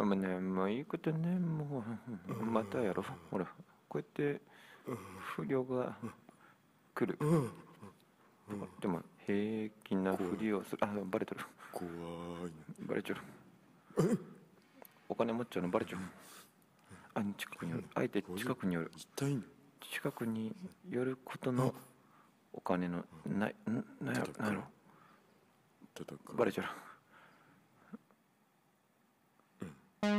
あもうねもういいことねもうまたやろほらこうやって不良が来る。でも平気なふりをする。あバレてる。怖いバレちゃう。お金持っちゃうのバレちゃう。あ近くに寄る。あえて近くに寄る。近くに寄ることのお金のないんなんやろ。バレちゃう関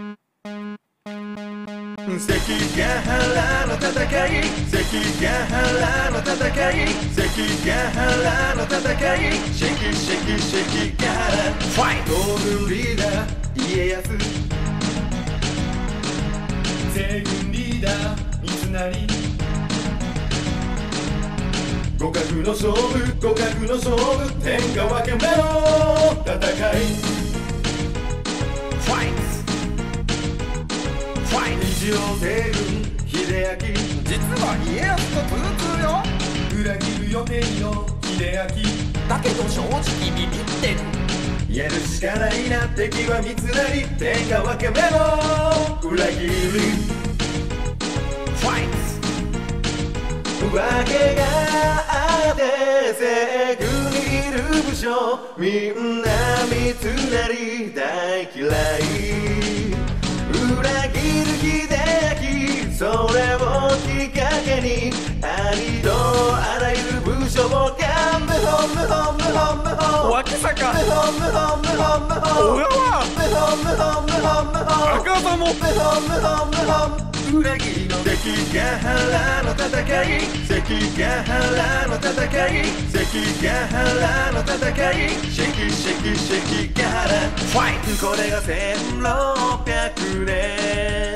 ヶ原の戦い。関ヶ原の戦い。関ヶ原の戦い。シェキシェキシェキヶ原ファイト東軍リーダー家康。西軍リーダー三成互角の勝負互角の勝負。天下分け目の戦い一応西軍秀明。実は家康と通通よ。裏切る予定の秀明。だけど正直ビビってる。やるしかないな敵は三成。天下分け目の。裏切り。ファイトわけがあって西軍にいる武将。みんな三成大嫌い。秀明それをきっかけにありとあらゆる武将をガンムホンムホンムホンムホン脇坂。ムホンムホンムホンムホン小川ムホンムホンムホンムホン赤座も。ムホンムホンムホン裏切りの関ヶ原の戦い。関ヶ原の戦い。関ヶ原の戦い。シェキシェキシェキヶ原ファイト。これが1600年